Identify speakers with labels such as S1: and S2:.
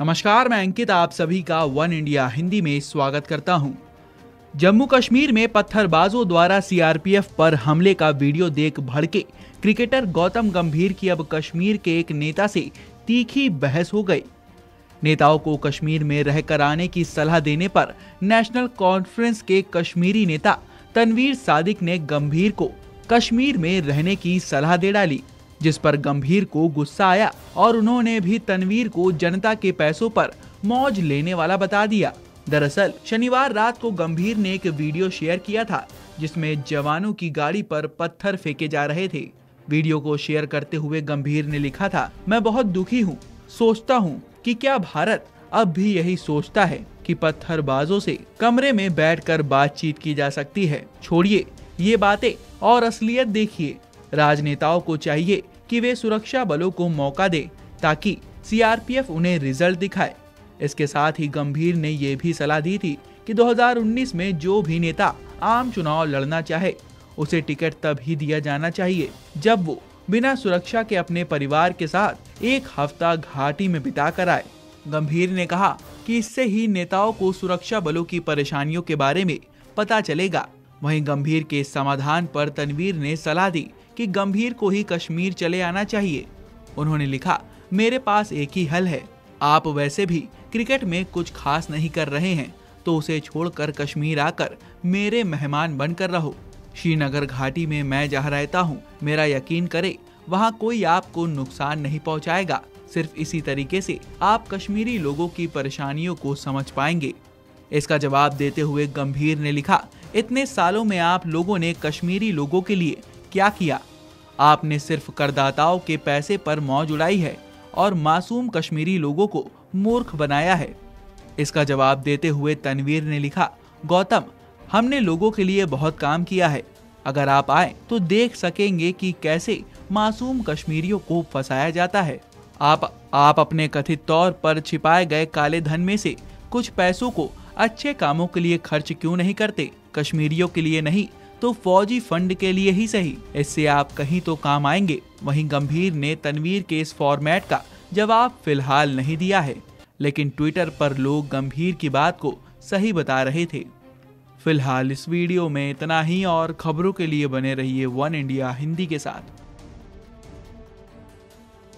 S1: नमस्कार, मैं अंकित, आप सभी का वन इंडिया हिंदी में स्वागत करता हूँ। जम्मू कश्मीर में पत्थरबाजों द्वारा सीआरपीएफ पर हमले का वीडियो देख भड़के क्रिकेटर गौतम गंभीर की अब कश्मीर के एक नेता से तीखी बहस हो गई नेताओं को कश्मीर में रहकर आने की सलाह देने पर नेशनल कॉन्फ्रेंस के कश्मीरी नेता तनवीर सादिक ने गंभीर को कश्मीर में रहने की सलाह दे डाली जिस पर गंभीर को गुस्सा आया और उन्होंने भी तनवीर को जनता के पैसों पर मौज लेने वाला बता दिया। दरअसल, शनिवार रात को गंभीर ने एक वीडियो शेयर किया था, जिसमें जवानों की गाड़ी पर पत्थर फेंके जा रहे थे। वीडियो को शेयर करते हुए गंभीर ने लिखा था, मैं बहुत दुखी हूँ, सोचता हूँ कि क्या भारत अब भी यही सोचता है कि पत्थरबाजों से कमरे में बैठकर बातचीत की जा सकती है। छोड़िए ये बातें और असलियत देखिए। राजनेताओं को चाहिए कि वे सुरक्षा बलों को मौका दे ताकि सीआरपीएफ उन्हें रिज़ल्ट दिखाए। इसके साथ ही गंभीर ने यह भी सलाह दी थी कि 2019 में जो भी नेता आम चुनाव लड़ना चाहे, उसे टिकट तब ही दिया जाना चाहिए, जब वो बिना सुरक्षा के अपने परिवार के साथ एक हफ़्ता घाटी में बिता कर आए। गंभीर ने कहा कि इससे ही नेताओं को सुरक्षा बलों की परेशानियों के बारे में पता चलेगा। वहीं गंभीर के समाधान पर तनवीर ने सलाह दी कि गंभीर को ही कश्मीर चले आना चाहिए। उन्होंने लिखा, मेरे पास एक ही हल है। आप वैसे भी क्रिकेट में कुछ खास नहीं कर रहे हैं तो उसे छोड़कर कश्मीर आकर मेरे मेहमान बनकर रहो। श्रीनगर घाटी में मैं जहाँ रहता हूँ। मेरा यकीन करे, वहाँ कोई आपको नुकसान नहीं पहुँचाएगा। सिर्फ़ इसी तरीके से आप कश्मीरी लोगों की परेशानियों को समझ पाएँगे। इसका जवाब देते हुए गंभीर ने लिखा, इतने सालों में आप लोगों ने कश्मीरी लोगों के लिए क्या किया? आपने सिर्फ़ करदाताओं के पैसे पर मौज उड़ाई है और मासूम कश्मीरी लोगों को मूर्ख बनाया है। इसका जवाब देते हुए तनवीर ने लिखा, गौतम, हमने लोगों के लिए बहुत काम किया है। अगर आप आए तो देख सकेंगे कि कैसे मासूम कश्मीरियों को फंसाया जाता है। आप आप अपने कथित तौर पर छिपाए गए काले धन में से कुछ पैसों को अच्छे कामों के लिए खर्च क्यों नहीं करते? कश्मीरियों के लिए नहीं तो फौजी फंड के लिए ही सही। इससे आप कहीं तो काम आएँगे। वहीं गंभीर ने तनवीर के इस फॉर्मेट का जवाब फ़िलहाल नहीं दिया है। लेकिन ट्विटर पर लोग गंभीर की बात को सही बता रहे थे। फ़िलहाल इस वीडियो में इतना ही और खबरों के लिए बने रहिए वन इंडिया हिंदी के साथ।